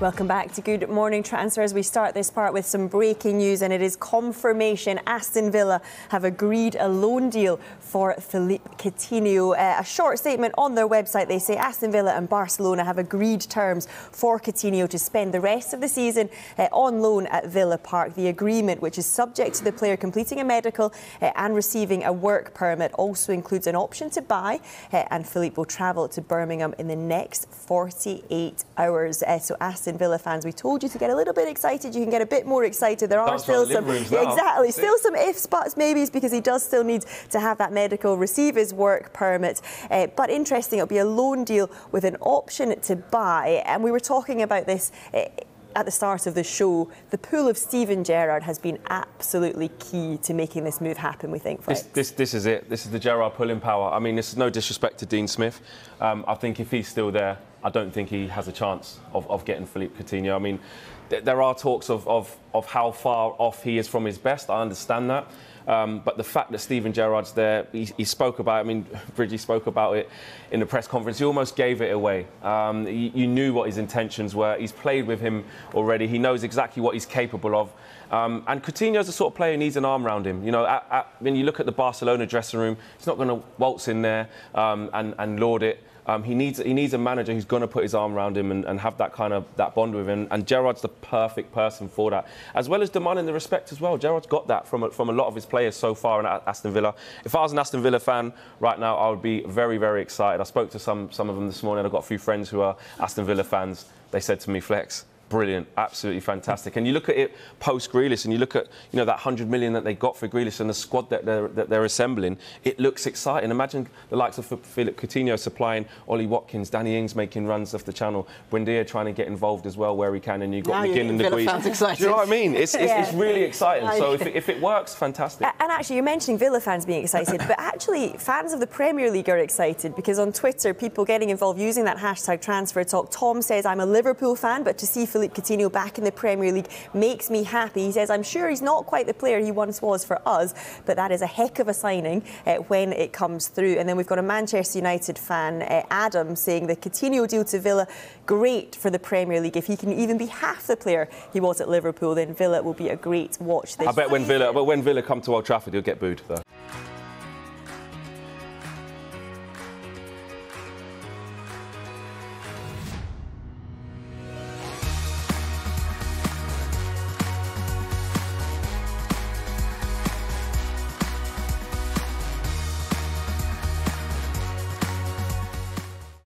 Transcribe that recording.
Welcome back to Good Morning Transfers. We start this part with some breaking news, and it is confirmation Aston Villa have agreed a loan deal for Philippe Coutinho. Uh, a short statement on their website they say Aston Villa and Barcelona have agreed terms for Coutinho to spend the rest of the season uh, on loan at Villa Park. The agreement, which is subject to the player completing a medical uh, and receiving a work permit, also includes an option to buy, uh, and Philippe will travel to Birmingham in the next 48 hours. Uh, so Aston Aston Villa fans, we told you to get a little bit excited. You can get a bit more excited. There are That's still some yeah, exactly still some ifs, buts, maybes because he does still need to have that medical, receive his work permit. Uh, but interesting, it'll be a loan deal with an option to buy. And we were talking about this. Uh, at the start of the show, the pull of Steven Gerrard has been absolutely key to making this move happen, we think. This, this, this, is it. This is the Gerrard pulling power. I mean, this is no disrespect to Dean Smith. Um, I think if he's still there, I don't think he has a chance of, of getting Philippe Coutinho. I mean, th- there are talks of, of, of how far off he is from his best. I understand that. Um, but the fact that Steven Gerrard's there, he, he, spoke about. I mean, Bridgie spoke about it in the press conference. He almost gave it away. Um, you, you, knew what his intentions were. He's played with him already. He knows exactly what he's capable of. Um, and Coutinho's the sort of player who needs an arm around him. You know, at, at, when you look at the Barcelona dressing room, he's not going to waltz in there um, and, and lord it. Um, he needs he needs a manager who's going to put his arm around him and, and, have that kind of that bond with him. And Gerrard's the perfect person for that, as well as demanding the respect as well. Gerrard's got that from a, from a lot of his players so far in Aston Villa. If I was an Aston Villa fan right now, I would be very very excited. I spoke to some some of them this morning. I've got a few friends who are Aston Villa fans. They said to me, Flex, brilliant, absolutely fantastic. And you look at it post Grealish, and you look at you know that 100 million that they got for Grealish and the squad that they're, that they're assembling. It looks exciting. Imagine the likes of Philippe Coutinho supplying Ollie Watkins, Danny Ings making runs off the channel, Buendia trying to get involved as well where he can, and you've got now McGinn and the Grease. Do you know what I mean? It's, it's, yeah. it's really exciting. So if it, if it works, fantastic. And actually, you're mentioning Villa fans being excited, but actually, fans of the Premier League are excited because on Twitter, people getting involved using that hashtag transfer talk. Tom says, I'm a Liverpool fan, but to see Philippe Coutinho back in the Premier League makes me happy. He says, I'm sure he's not quite the player he once was for us, but that is a heck of a signing uh, when it comes through. And then we've got a Manchester United fan, uh, Adam, saying the Coutinho deal to Villa, great for the Premier League. If he can even be half the player he was at Liverpool, then Villa will be a great watch this I bet when Villa, but when Villa come to Old Trafford, he'll get booed, though.